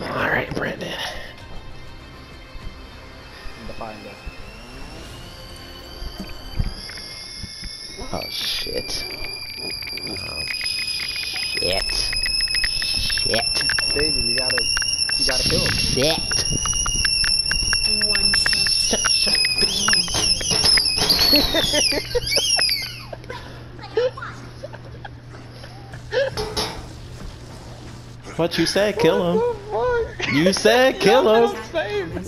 Alright, Brandon. Behind us. Oh shit. Oh shit. Shit. David, you gotta, you gotta kill him. Shit. One shot. Shut, shut, bitch. What you said, kill him. You said kill him.